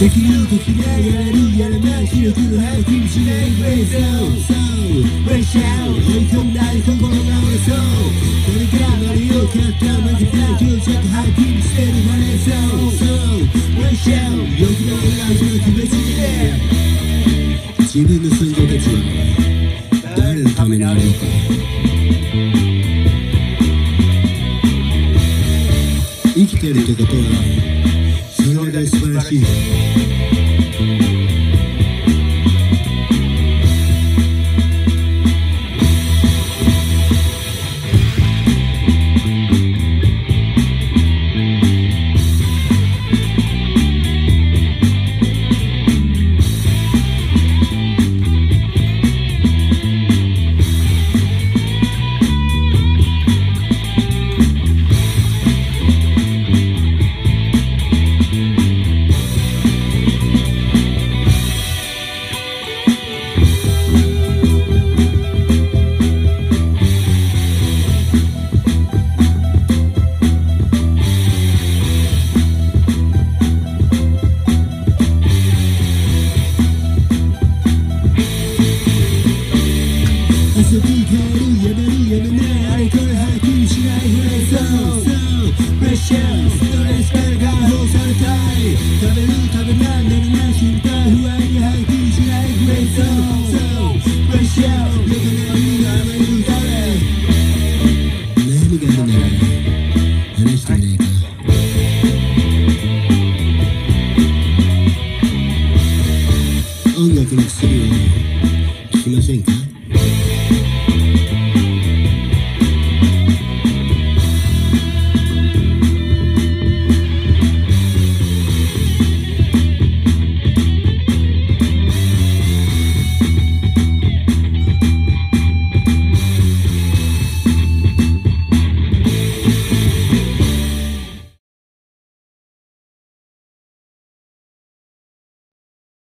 できる時がやれるやらない視力の配分しないフェイスオンそうプェイシャーを追込んだり心が折れそうこれから乗りようったまずから強配分してるファレンソンそうプェイシャーを欲望がある特別に自分の寸法たちは誰のためにあるのか生きてるってことはそれだ音楽のスリるよ聞きませんか？